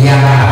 いや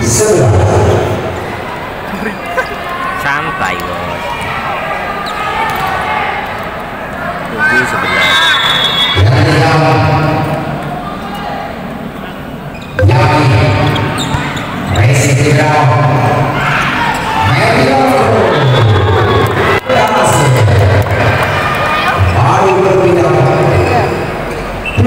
Sebelah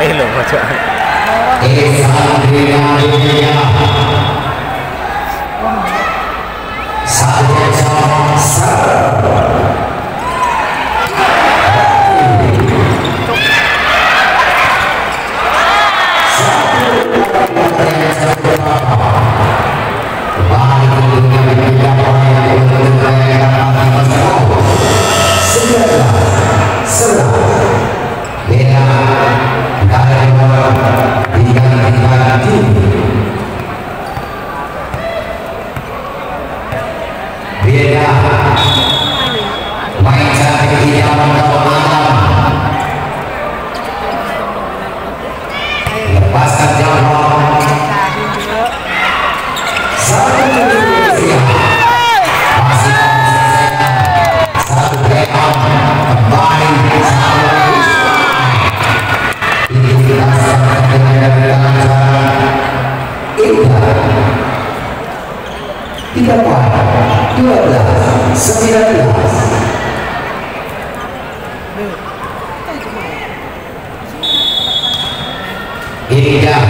रहे लोग 13, 12, 19, Indah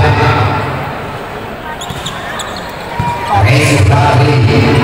Resutari